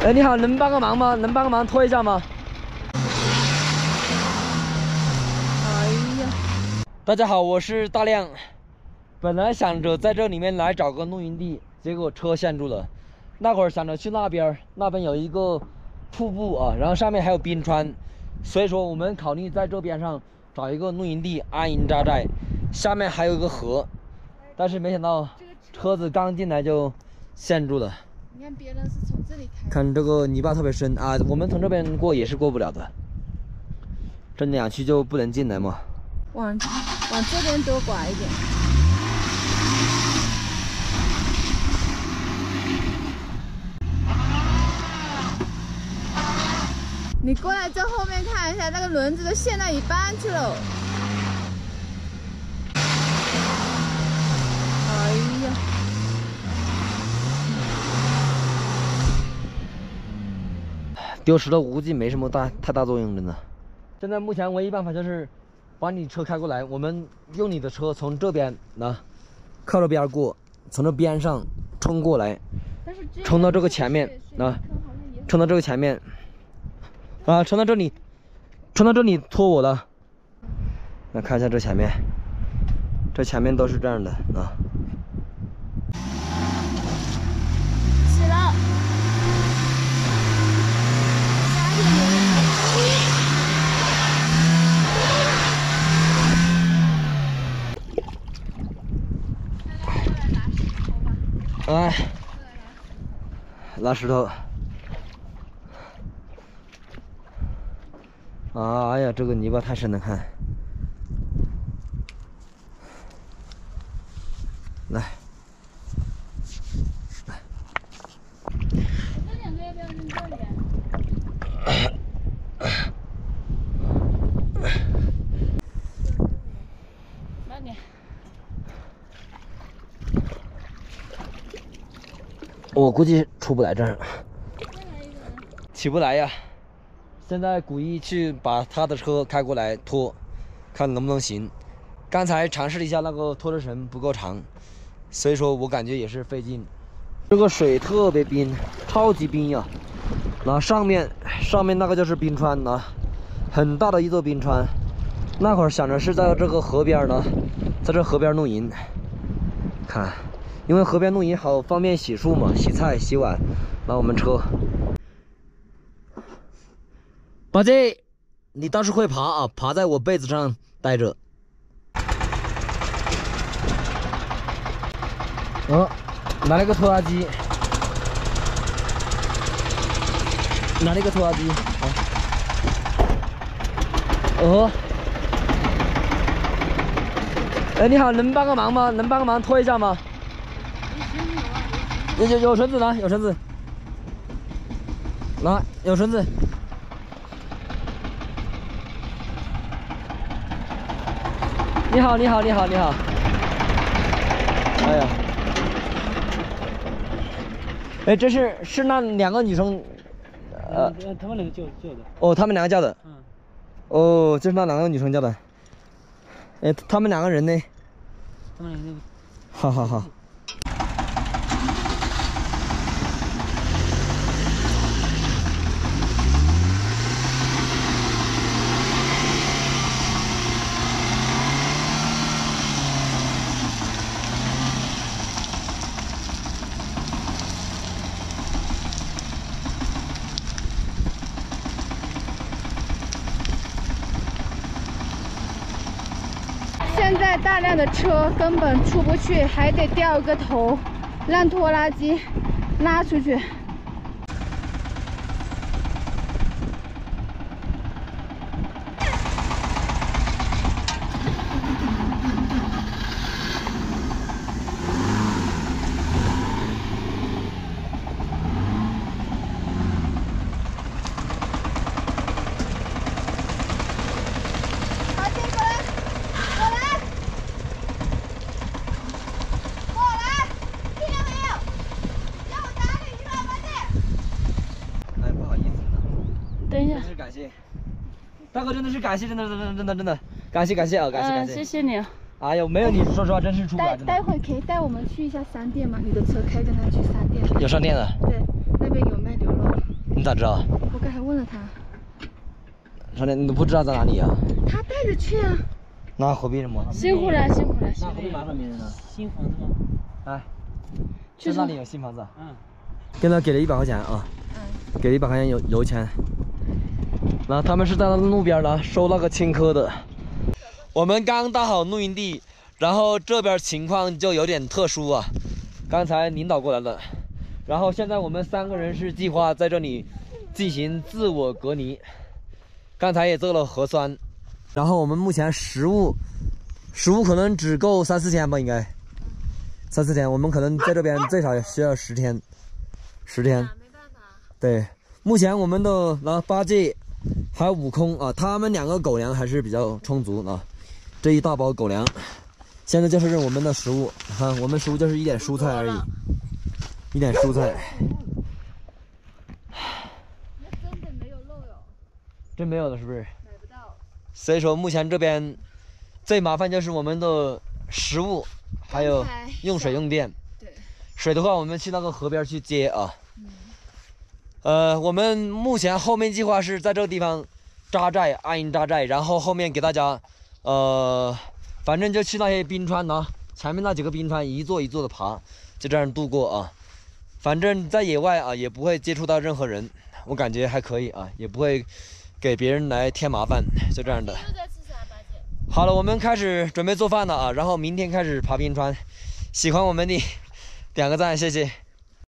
哎，你好，能帮个忙吗？能帮个忙拖一下吗？哎呀，大家好，我是大亮。本来想着在这里面来找个露营地，结果车陷住了。那会儿想着去那边，那边有一个瀑布啊，然后上面还有冰川，所以说我们考虑在这边上找一个露营地安营扎寨。下面还有一个河，但是没想到车子刚进来就陷住了。你看别人是从这里开，看这个泥巴特别深啊，我们从这边过也是过不了的。这两区就不能进来嘛。往往这边多拐一点。你过来这后面看一下，那个轮子都陷到一半去了。哎呀！丢石头估计没什么大太大作用，真的。现在目前唯一办法就是把你车开过来，我们用你的车从这边呢靠着边过，从这边上冲过来，冲到这个前面啊，冲到这个前面啊，冲到这里，冲到这里拖我了。来看一下这前面，这前面都是这样的啊。起了。哎，拉石头。哎呀，这个泥巴太深了，看。来。这两个要不要扔这里？慢点。我估计出不来这儿，起不来呀。现在古一去把他的车开过来拖，看能不能行。刚才尝试了一下那个拖车绳不够长，所以说我感觉也是费劲。这个水特别冰，超级冰呀！那上面上面那个就是冰川呢，很大的一座冰川。那会儿想着是在这个河边呢，在这河边露营，看。因为河边露营好方便洗漱嘛，洗菜、洗碗。拿我们车，宝贝，你倒是会爬啊，爬在我被子上待着。哦，拿了个拖拉机，拿了个拖拉机，好。哦，哎，你好，能帮个忙吗？能帮个忙拖一下吗？有有有绳子来，有绳子，来有绳子。你好，你好，你好，你好。哎呀，哎，这是是那两个女生，呃，他们两个叫叫的。哦，他们两个叫的。嗯。哦，就是那两个女生叫的。哎，他们两个人呢？他们两个。好好好。现在大量的车根本出不去，还得掉个头，让拖拉机拉出去。大哥真的是感谢，真的真的真的真的感谢感谢啊，感谢感谢，谢谢你。哎呦，没有你，说实话真是出不来。待待会可以带我们去一下商店吗？你的车开跟他去商店。有商店的。对，那边有卖牛肉。你咋知道？我刚才问了他，商店，你都不知道在哪里啊？他带着去啊。那何必呢嘛？辛苦了，辛苦了，辛那不是马上没人了？新房子吗？哎，就就是那里有新房子，嗯。跟他给了一百块钱啊，嗯，给了一百块钱油油钱。然后他们是在那路边呢收那个青稞的。我们刚到好露营地，然后这边情况就有点特殊啊。刚才领导过来了，然后现在我们三个人是计划在这里进行自我隔离。刚才也做了核酸，然后我们目前食物，食物可能只够三四天吧，应该三四天。我们可能在这边最少需要十天，十天。没办法。对，目前我们的那八戒还有悟空啊，他们两个狗粮还是比较充足啊。这一大包狗粮，现在就是我们的食物。看，我们食物就是一点蔬菜而已，一点蔬菜。那真的没有肉哟，真没有了，是不是？买不到。所以说，目前这边最麻烦就是我们的食物，还有用水用电。对，水的话，我们去那个河边去接啊。呃，我们目前后面计划是在这个地方扎寨，安营扎寨，然后后面给大家，呃，反正就去那些冰川呢，前面那几个冰川一座一座的爬，就这样度过啊。反正在野外啊，也不会接触到任何人，我感觉还可以啊，也不会给别人来添麻烦，就这样的。好了，我们开始准备做饭了啊，然后明天开始爬冰川。喜欢我们的，点个赞，谢谢。